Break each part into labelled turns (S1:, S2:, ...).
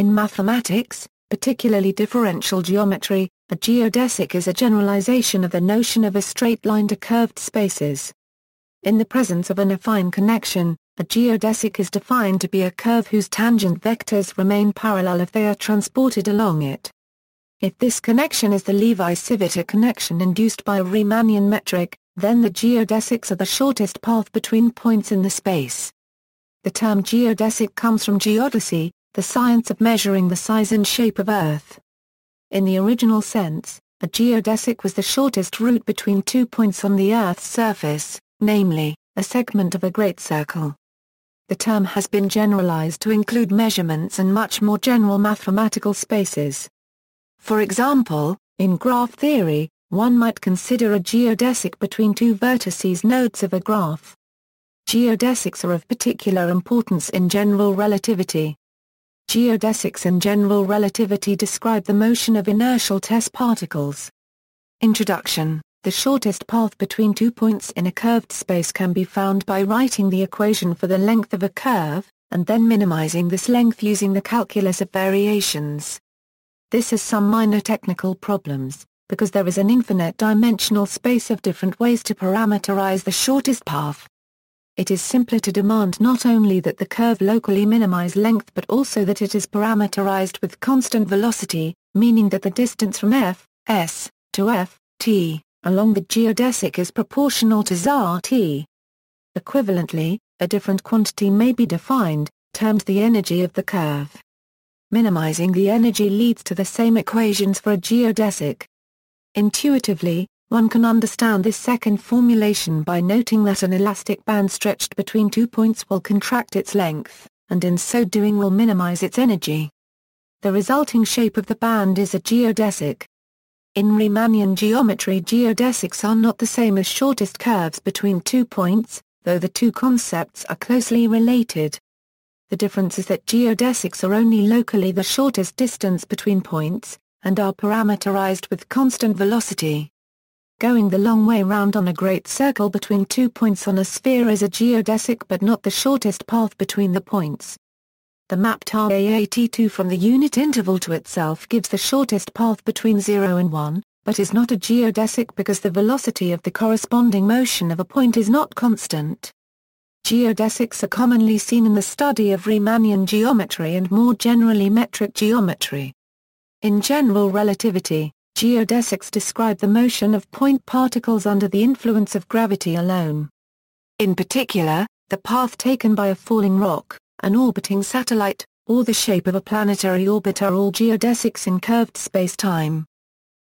S1: In mathematics, particularly differential geometry, a geodesic is a generalization of the notion of a straight line to curved spaces. In the presence of an affine connection, a geodesic is defined to be a curve whose tangent vectors remain parallel if they are transported along it. If this connection is the Levi-Civita connection induced by a Riemannian metric, then the geodesics are the shortest path between points in the space. The term geodesic comes from geodesy, the science of measuring the size and shape of Earth. In the original sense, a geodesic was the shortest route between two points on the Earth's surface, namely, a segment of a great circle. The term has been generalized to include measurements and much more general mathematical spaces. For example, in graph theory, one might consider a geodesic between two vertices nodes of a graph. Geodesics are of particular importance in general relativity. Geodesics in general relativity describe the motion of inertial test particles. Introduction The shortest path between two points in a curved space can be found by writing the equation for the length of a curve, and then minimizing this length using the calculus of variations. This has some minor technical problems, because there is an infinite dimensional space of different ways to parameterize the shortest path. It is simpler to demand not only that the curve locally minimize length but also that it is parameterized with constant velocity, meaning that the distance from f, s, to f, t, along the geodesic is proportional to xr t. Equivalently, a different quantity may be defined, termed the energy of the curve. Minimizing the energy leads to the same equations for a geodesic. Intuitively, one can understand this second formulation by noting that an elastic band stretched between two points will contract its length, and in so doing will minimize its energy. The resulting shape of the band is a geodesic. In Riemannian geometry geodesics are not the same as shortest curves between two points, though the two concepts are closely related. The difference is that geodesics are only locally the shortest distance between points, and are parameterized with constant velocity. Going the long way round on a great circle between two points on a sphere is a geodesic but not the shortest path between the points. The mapped RAAT2 from the unit interval to itself gives the shortest path between 0 and 1, but is not a geodesic because the velocity of the corresponding motion of a point is not constant. Geodesics are commonly seen in the study of Riemannian geometry and more generally metric geometry. In general relativity, geodesics describe the motion of point particles under the influence of gravity alone. In particular, the path taken by a falling rock, an orbiting satellite, or the shape of a planetary orbit are all geodesics in curved spacetime.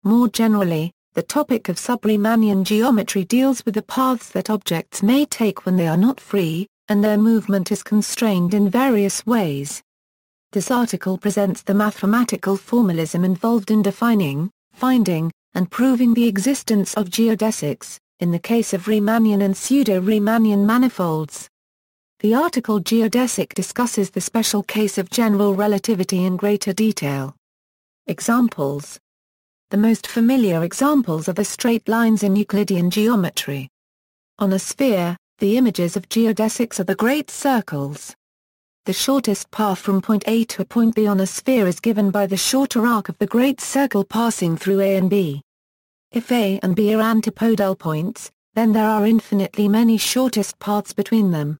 S1: More generally, the topic of sub-Riemannian geometry deals with the paths that objects may take when they are not free, and their movement is constrained in various ways. This article presents the mathematical formalism involved in defining, finding, and proving the existence of geodesics, in the case of Riemannian and pseudo-Riemannian manifolds. The article Geodesic discusses the special case of general relativity in greater detail. Examples the most familiar examples are the straight lines in Euclidean geometry. On a sphere, the images of geodesics are the great circles. The shortest path from point A to point B on a sphere is given by the shorter arc of the great circle passing through A and B. If A and B are antipodal points, then there are infinitely many shortest paths between them.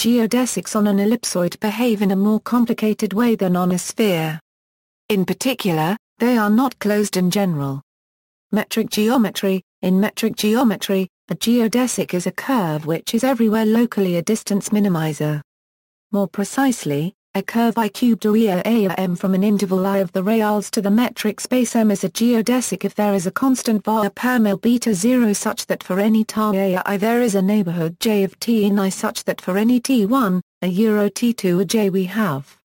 S1: Geodesics on an ellipsoid behave in a more complicated way than on a sphere. In particular, they are not closed in general. Metric geometry In metric geometry, a geodesic is a curve which is everywhere locally a distance minimizer. More precisely, a curve i cubed or e a m from an interval i of the reals to the metric space m is a geodesic if there is a constant var per mil beta 0 such that for any tar a i there is a neighborhood j of t in i such that for any t1, a euro t2 a j we have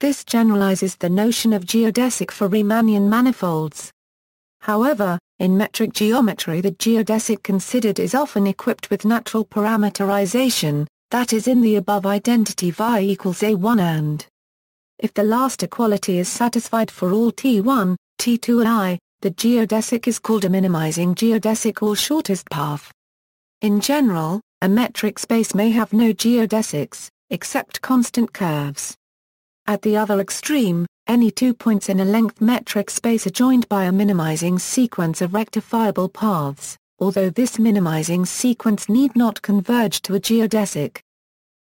S1: this generalizes the notion of geodesic for Riemannian manifolds. However, in metric geometry the geodesic considered is often equipped with natural parameterization, that is in the above identity y equals a1 and if the last equality is satisfied for all t1, t2 and i, the geodesic is called a minimizing geodesic or shortest path. In general, a metric space may have no geodesics, except constant curves. At the other extreme, any two points in a length metric space are joined by a minimizing sequence of rectifiable paths, although this minimizing sequence need not converge to a geodesic.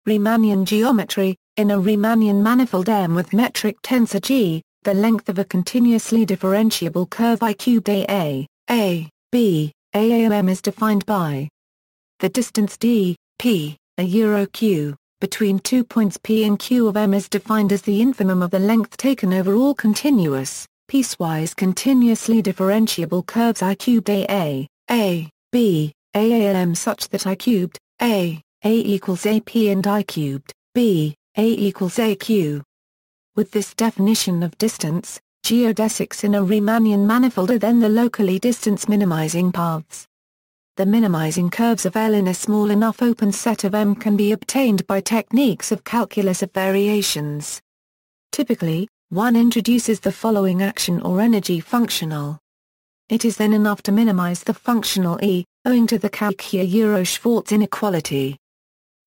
S1: Riemannian geometry In a Riemannian manifold M with metric tensor G, the length of a continuously differentiable curve I cubed A, A, B, AAM is defined by the distance d, p, a euro q, between two points p and q of m is defined as the infimum of the length taken over all continuous, piecewise continuously differentiable curves I cubed A, A, B, AAM such that I cubed, A, A equals AP and I cubed, B, A equals AQ. With this definition of distance, geodesics in a Riemannian manifold are then the locally distance minimizing paths. The minimizing curves of L in a small enough open set of M can be obtained by techniques of calculus of variations. Typically, one introduces the following action or energy functional. It is then enough to minimize the functional E, owing to the Cauchy-Euro-Schwarz inequality.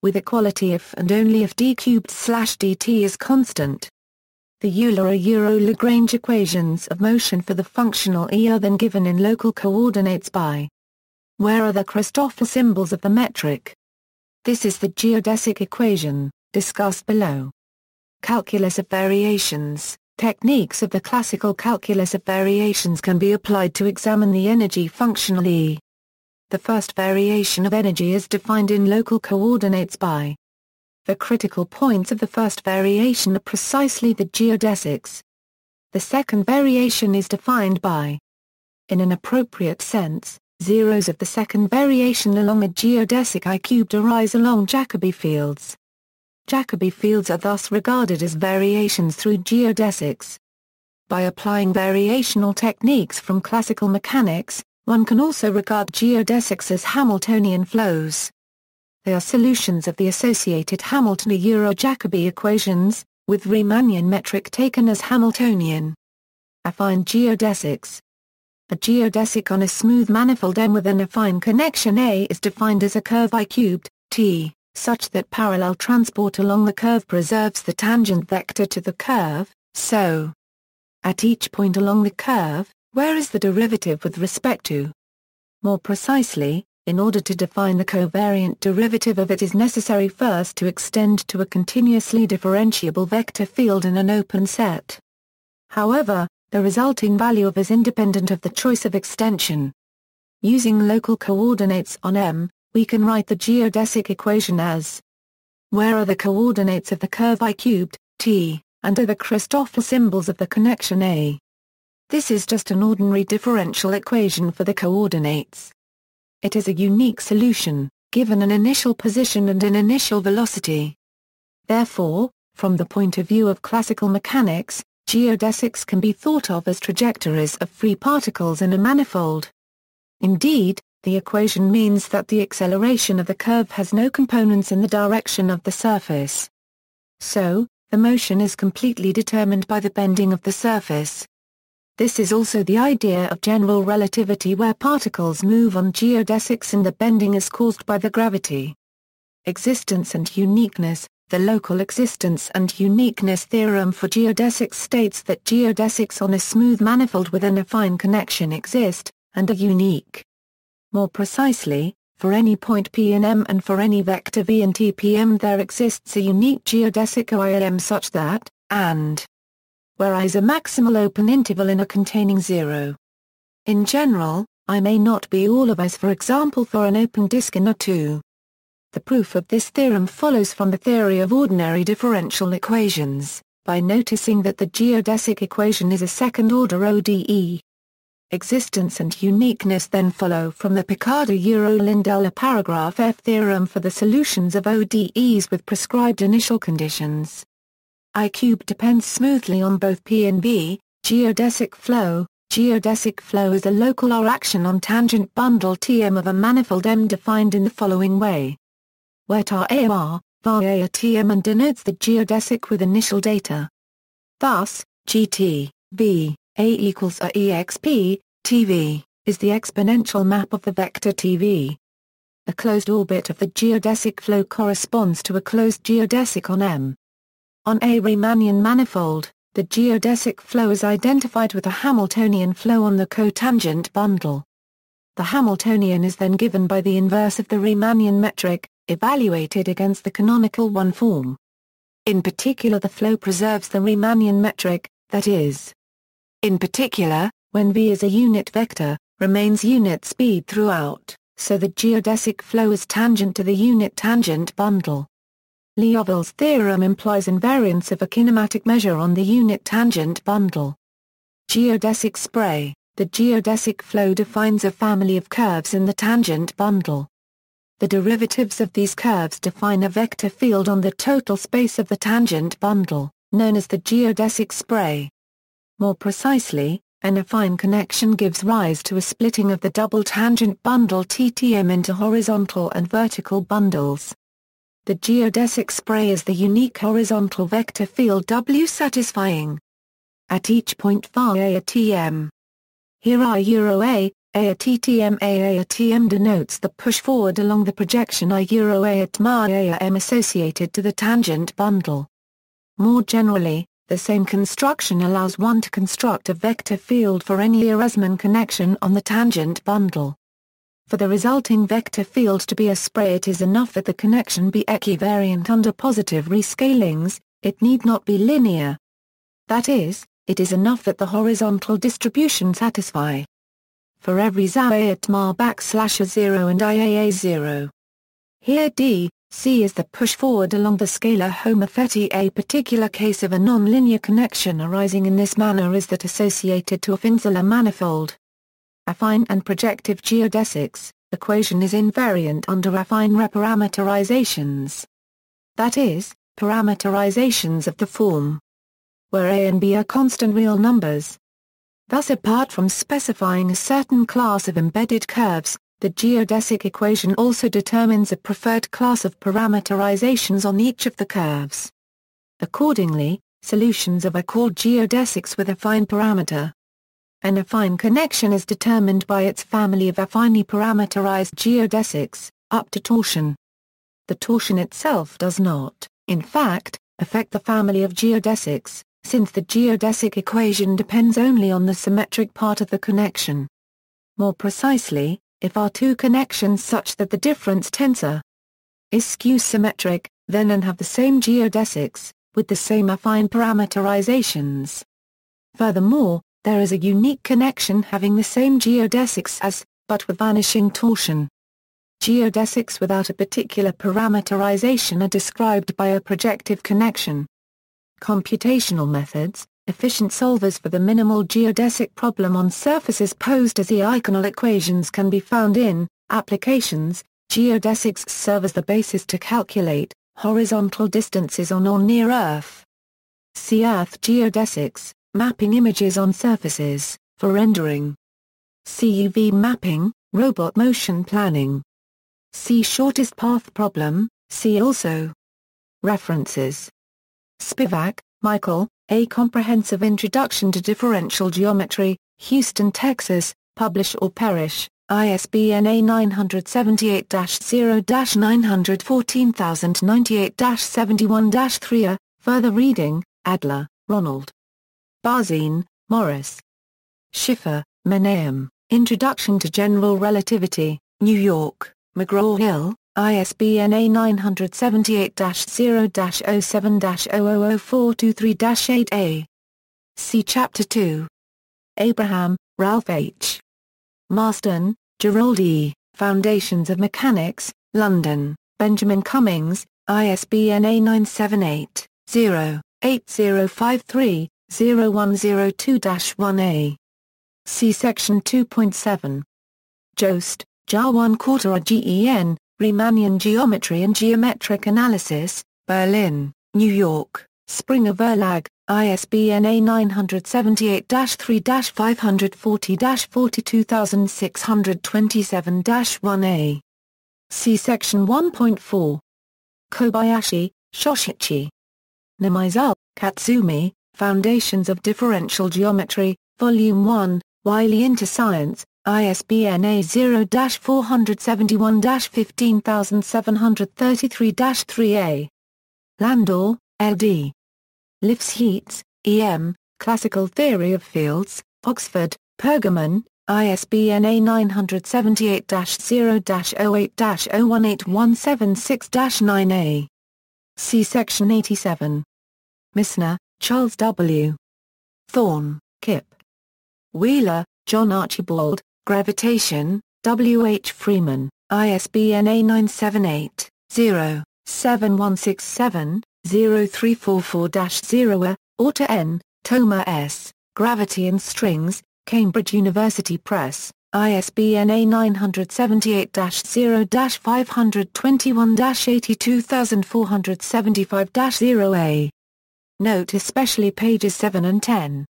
S1: With equality if and only if d cubed slash dt is constant. The Euler-Euro-Lagrange equations of motion for the functional E are then given in local coordinates by where are the Christoffel symbols of the metric? This is the geodesic equation, discussed below. Calculus of variations Techniques of the classical calculus of variations can be applied to examine the energy functional E. The first variation of energy is defined in local coordinates by the critical points of the first variation are precisely the geodesics. The second variation is defined by in an appropriate sense, Zeros of the second variation along a geodesic I-cubed arise along Jacobi fields. Jacobi fields are thus regarded as variations through geodesics. By applying variational techniques from classical mechanics, one can also regard geodesics as Hamiltonian flows. They are solutions of the associated Hamilton-Euro-Jacobi equations, with Riemannian metric taken as Hamiltonian. Affine geodesics, a geodesic on a smooth manifold M with an affine connection A is defined as a curve I cubed, T, such that parallel transport along the curve preserves the tangent vector to the curve, so at each point along the curve, where is the derivative with respect to? More precisely, in order to define the covariant derivative of it is necessary first to extend to a continuously differentiable vector field in an open set. However, the resulting value of is independent of the choice of extension. Using local coordinates on M, we can write the geodesic equation as where are the coordinates of the curve I cubed, t, and are the Christoffel symbols of the connection A. This is just an ordinary differential equation for the coordinates. It is a unique solution, given an initial position and an initial velocity. Therefore, from the point of view of classical mechanics, Geodesics can be thought of as trajectories of free particles in a manifold. Indeed, the equation means that the acceleration of the curve has no components in the direction of the surface. So, the motion is completely determined by the bending of the surface. This is also the idea of general relativity where particles move on geodesics and the bending is caused by the gravity. Existence and uniqueness the local existence and uniqueness theorem for geodesics states that geodesics on a smooth manifold with an affine connection exist, and are unique. More precisely, for any point P in M and for any vector V in TPM there exists a unique geodesic OILM such that, and where I is a maximal open interval in a containing zero. In general, I may not be all of as for example for an open disk in a 2. The proof of this theorem follows from the theory of ordinary differential equations, by noticing that the geodesic equation is a second-order ODE. Existence and uniqueness then follow from the Picardo-Euro-Lindell paragraph F theorem for the solutions of ODEs with prescribed initial conditions. I cube depends smoothly on both P and V, geodesic flow, Geodesic flow is a local R action on tangent bundle Tm of a manifold M defined in the following way where tar AOR, via TM and denotes the geodesic with initial data. Thus, GT, V, A equals A EXP, TV, is the exponential map of the vector TV. A closed orbit of the geodesic flow corresponds to a closed geodesic on M. on a Riemannian manifold, the geodesic flow is identified with a Hamiltonian flow on the cotangent bundle. The Hamiltonian is then given by the inverse of the Riemannian metric, evaluated against the canonical one form. In particular the flow preserves the Riemannian metric, that is. In particular, when v is a unit vector, remains unit speed throughout, so the geodesic flow is tangent to the unit tangent bundle. Liouville's theorem implies invariance of a kinematic measure on the unit tangent bundle. Geodesic spray The geodesic flow defines a family of curves in the tangent bundle. The derivatives of these curves define a vector field on the total space of the tangent bundle, known as the geodesic spray. More precisely, an affine connection gives rise to a splitting of the double tangent bundle TTM into horizontal and vertical bundles. The geodesic spray is the unique horizontal vector field W satisfying at each point phi A TM. Here I euro A, A TTM A A TM denotes the push forward along the projection I euro A at A M associated to the tangent bundle. More generally, the same construction allows one to construct a vector field for any Ehresmann connection on the tangent bundle. For the resulting vector field to be a spray it is enough that the connection be equivariant under positive rescalings, it need not be linear. That is, it is enough that the horizontal distribution satisfy. For every ZA at MAR backslash a 0 and IAA 0. Here D, C is the push forward along the scalar homothety A particular case of a nonlinear connection arising in this manner is that associated to a Finsler manifold affine and projective geodesics, equation is invariant under affine reparameterizations. That is, parameterizations of the form where a and b are constant real numbers. Thus apart from specifying a certain class of embedded curves, the geodesic equation also determines a preferred class of parameterizations on each of the curves. Accordingly, solutions of are called geodesics with affine parameter. An affine connection is determined by its family of affinely parameterized geodesics, up to torsion. The torsion itself does not, in fact, affect the family of geodesics, since the geodesic equation depends only on the symmetric part of the connection. More precisely, if are two connections such that the difference tensor is skew-symmetric, then and have the same geodesics, with the same affine parameterizations. Furthermore, there is a unique connection having the same geodesics as, but with vanishing torsion. Geodesics without a particular parameterization are described by a projective connection. Computational methods, efficient solvers for the minimal geodesic problem on surfaces posed as the eikonal equations can be found in, applications, geodesics serve as the basis to calculate, horizontal distances on or near Earth. See Earth geodesics, mapping images on surfaces, for rendering. CUV mapping, robot motion planning. See shortest path problem, see also. References. Spivak, Michael, A Comprehensive Introduction to Differential Geometry, Houston, Texas, Publish or Perish, ISBN A 978-0-914098-71-3A, Further reading, Adler, Ronald. Bazin, Morris. Schiffer, Menahem, Introduction to General Relativity, New York, McGraw-Hill, ISBN A978-0-07-0004223-8A. See Chapter 2. Abraham, Ralph H. Marsden, Gerald E., Foundations of Mechanics, London, Benjamin Cummings, ISBN A978 0 8053 0102-1A. See Section 2.7. Jost, 1 quarter GEN, Riemannian Geometry and Geometric Analysis, Berlin, New York, Springer Verlag, ISBN A978-3-540-42627-1A. See Section 1.4. Kobayashi, Shoshichi. Nomizu, Katsumi, Foundations of Differential Geometry, Volume 1, Wiley Interscience, ISBN A0-471-15733-3A. Landau, L.D. Lifshitz, E.M., Classical Theory of Fields, Oxford, Pergamon, ISBN A978-0-08-018176-9A. See Section 87. Misner, Charles W. Thorne, Kip. Wheeler, John Archibald, Gravitation, W. H. Freeman, ISBN A978-0-7167-0344-0 Autor N. Toma S., Gravity and Strings, Cambridge University Press, ISBN A978-0-521-82475-0A. Note especially pages 7 and 10.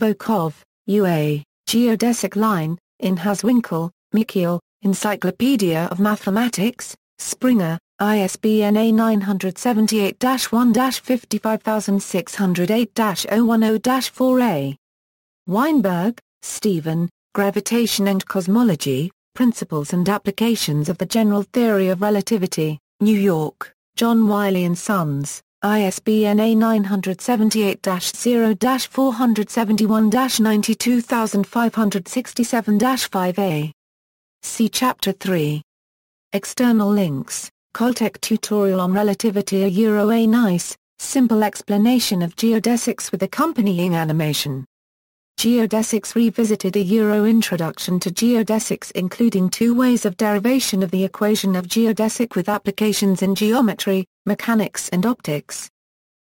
S1: Vokov, U.A., Geodesic Line, in Hazewinkel, Mikhail, Encyclopedia of Mathematics, Springer, ISBN A978-1-55608-010-4A. Weinberg, Stephen, Gravitation and Cosmology, Principles and Applications of the General Theory of Relativity, New York, John Wiley & Sons, ISBN A978-0-471-92567-5A. See Chapter 3. External links, Caltech tutorial on relativity a Euro A nice, simple explanation of geodesics with accompanying animation. Geodesics Revisited a Euro Introduction to Geodesics including two ways of derivation of the equation of geodesic with applications in geometry, mechanics and optics.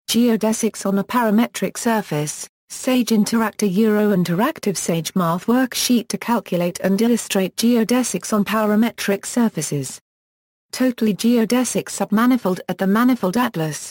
S1: Geodesics on a parametric surface, Sage Interact Euro Interactive Sage Math worksheet to calculate and illustrate geodesics on parametric surfaces. Totally geodesic submanifold at the Manifold Atlas.